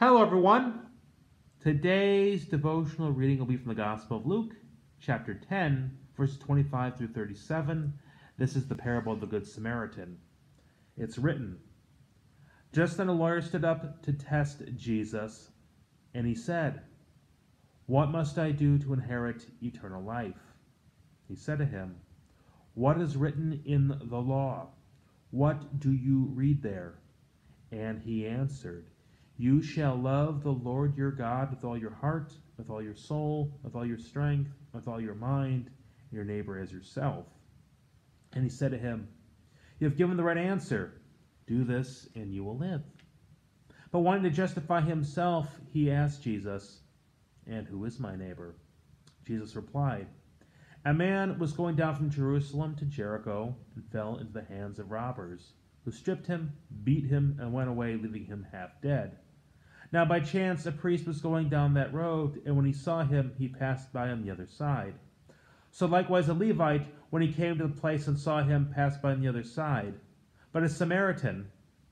Hello, everyone. Today's devotional reading will be from the Gospel of Luke, chapter 10, verses 25 through 37. This is the parable of the Good Samaritan. It's written Just then a lawyer stood up to test Jesus, and he said, What must I do to inherit eternal life? He said to him, What is written in the law? What do you read there? And he answered, You shall love the Lord your God with all your heart, with all your soul, with all your strength, with all your mind, and your neighbor as yourself. And he said to him, You have given the right answer. Do this, and you will live. But wanting to justify himself, he asked Jesus, And who is my neighbor? Jesus replied, A man was going down from Jerusalem to Jericho and fell into the hands of robbers, who stripped him, beat him, and went away, leaving him half dead. Now by chance a priest was going down that road, and when he saw him, he passed by on the other side. So likewise a Levite, when he came to the place and saw him, passed by on the other side. But a Samaritan,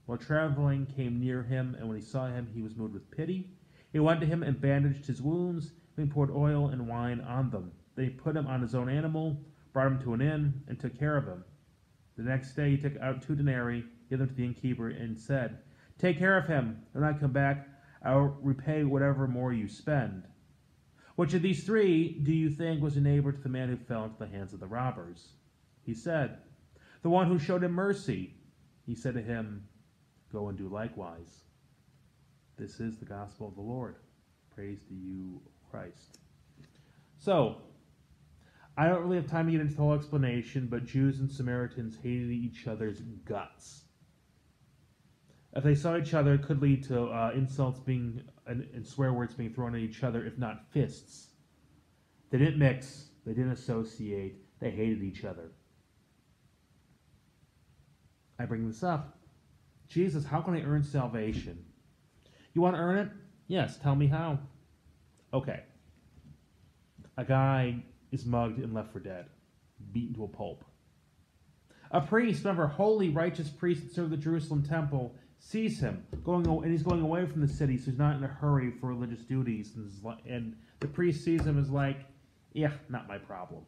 while traveling, came near him, and when he saw him, he was moved with pity. He went to him and bandaged his wounds, and poured oil and wine on them. Then he put him on his own animal, brought him to an inn, and took care of him. The next day he took out two denarii, gave them to the innkeeper, and said, Take care of him. And I come back, I will repay whatever more you spend. Which of these three do you think was a neighbor to the man who fell into the hands of the robbers? He said, The one who showed him mercy. He said to him, Go and do likewise. This is the gospel of the Lord. Praise to you, Christ. So, I don't really have time to get into the whole explanation, but Jews and Samaritans hated each other's guts. If they saw each other, it could lead to uh, insults being and, and swear words being thrown at each other, if not fists. They didn't mix, they didn't associate, they hated each other. I bring this up. Jesus, how can I earn salvation? You want to earn it? Yes, tell me how. Okay. A guy is mugged and left for dead, beaten to a pulp. A priest, remember, holy, righteous priest that served the Jerusalem temple, sees him going, and he's going away from the city, so he's not in a hurry for religious duties. And the priest sees him as like, yeah, not my problem.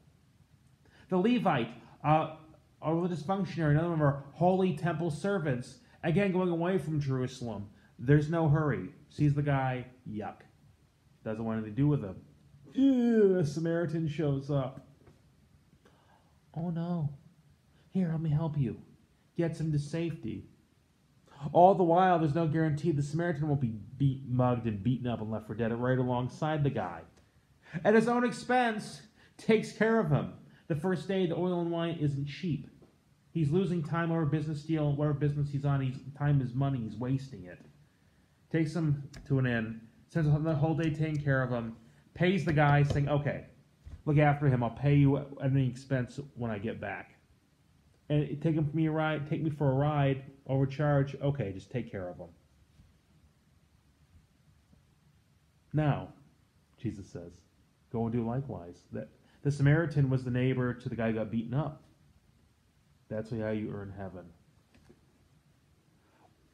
The Levite, uh, a religious functionary, another of our holy temple servants, again going away from Jerusalem. There's no hurry. Sees the guy, yuck. Doesn't want anything to do with him. Ew, a Samaritan shows up. Oh no. Here, let me help you. Gets him to safety. All the while, there's no guarantee the Samaritan won't be beat, mugged and beaten up and left for dead right alongside the guy. At his own expense, takes care of him. The first day, the oil and wine isn't cheap. He's losing time over business deal, whatever business he's on. He's time is money. He's wasting it. Takes him to an inn. Spends the whole day taking care of him. Pays the guy, saying, "Okay, look after him. I'll pay you at any expense when I get back." And take him for me a ride. Take me for a ride. Overcharge. Okay, just take care of them. Now, Jesus says, "Go and do likewise." That the Samaritan was the neighbor to the guy who got beaten up. That's how you earn heaven.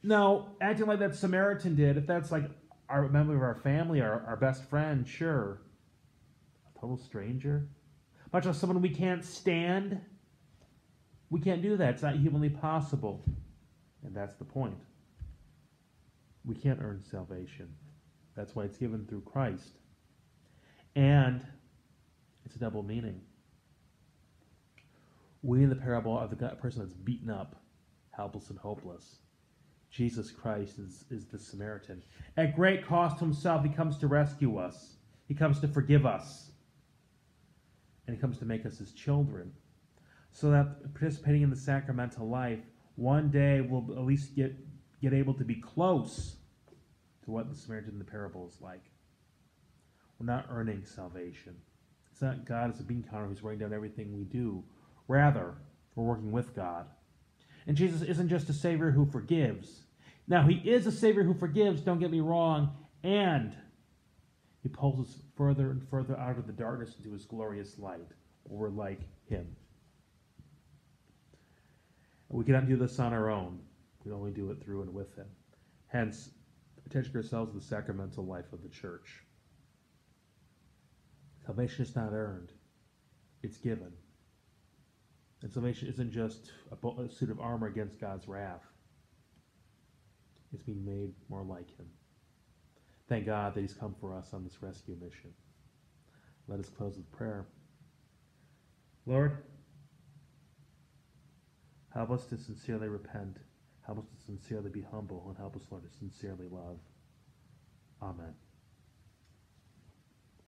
Now, acting like that Samaritan did, if that's like our member of our family, our, our best friend, sure. A total stranger? Much like someone we can't stand? We can't do that. It's not humanly possible. And that's the point. We can't earn salvation. That's why it's given through Christ. And it's a double meaning. We in the parable are the person that's beaten up, helpless, and hopeless. Jesus Christ is, is the Samaritan. At great cost to himself, he comes to rescue us. He comes to forgive us. And he comes to make us his children. So that participating in the sacramental life, one day we'll at least get, get able to be close to what the Samaritan in the parable is like. We're not earning salvation. It's not God as a bean counter who's writing down everything we do. Rather, we're working with God. And Jesus isn't just a Savior who forgives. Now, He is a Savior who forgives, don't get me wrong, and He pulls us further and further out of the darkness into His glorious light. We're like Him. We cannot do this on our own. We only do it through and with Him. Hence, attaching ourselves to the sacramental life of the church. Salvation is not earned, it's given. And salvation isn't just a, a suit of armor against God's wrath, it's being made more like Him. Thank God that He's come for us on this rescue mission. Let us close with prayer. Lord, help us to sincerely repent, help us to sincerely be humble, and help us, Lord, to sincerely love. Amen.